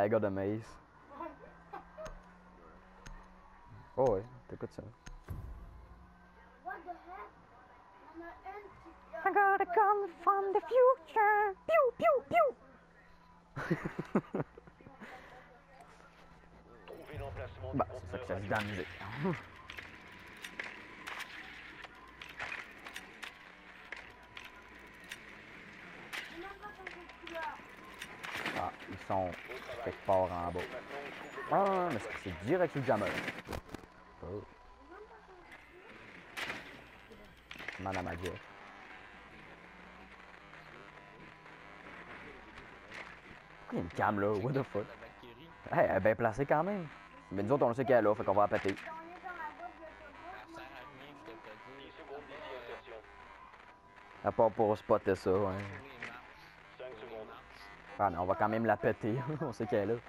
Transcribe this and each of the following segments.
Tiger de Mace. Oh ouais, t'écoutes ça. What the heck? I gotta come from the future. Pew, pew, pew. Trouvez l'emplacement bah, c'est ça que ça dit dans la musique. Couleur. Ah, ils sont quelque part en bas. Ah, mais c'est- direct le jammer. Oh. Madame. Pourquoi il y a une cam là? What the fuck? Hey, elle est bien placée quand même. Mais nous autres, on le sait qu'elle est là, fait qu'on va la péter. On est dans la boîte de elle sert à rien, je te le 10 dis. secondes d'ici insertion. À part pour spotter ça, ouais. Ah, mais on va quand même la péter. on sait qu'elle est là.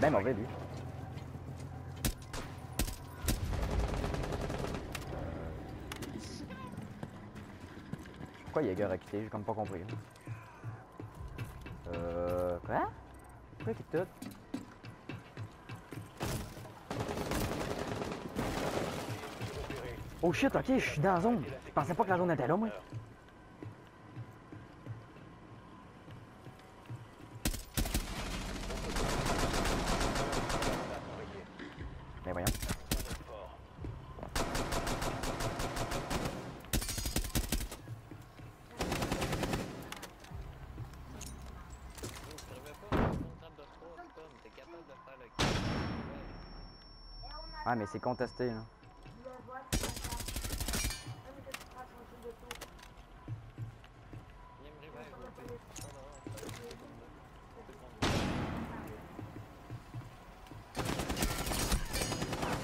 Ben mauvais, lui. Pourquoi Jäger a quitté? J'ai comme pas compris. Euh. Quoi? Pourquoi il quitte tout? Oh shit, ok, je suis dans la zone. Je pensais pas que la zone était là, moi. Mais voyons. Fort. Je savais pas, une trappe de 3 tonnes, t'es capable de faire le kill. Ouais. Et on a Ouais, mais c'est contesté, là. le vote. Ah, mais tu feras changer de tour. Viens me revive, au pire. Ça va, ça va, c'est bon, là.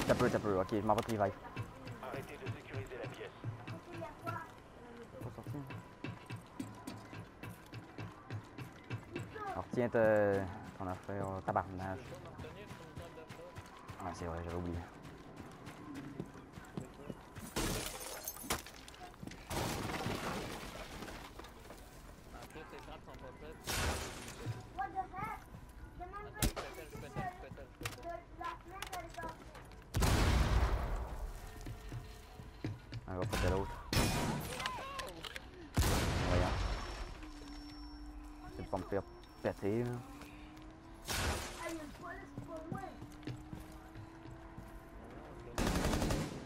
C'est bon. Ça peut. Ok, je m'en vais revive. Arrêtez de sécuriser la pièce. Pas sorti. Alors tiens ton affaire, euh, tabarnage. Ah, c'est vrai, j'avais oublié. En plus, tes trappes sont pas prêtes. What the heck J'ai même pas Attends, je pétale, je pétale, je pétale, je pétale. de la fenêtre, elle est sortie. Un va pas de l'autre. Voyons. Pas me faire péter, là.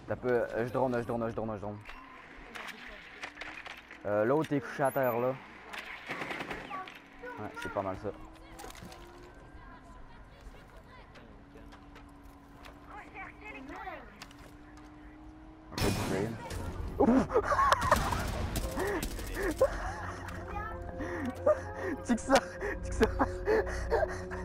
T'as peu. euh, je drone, je drone, je drone, je drone. Euh, l'autre est couché à terre, là. Ouais, c'est pas mal ça. Un peu bouger. Tic ça!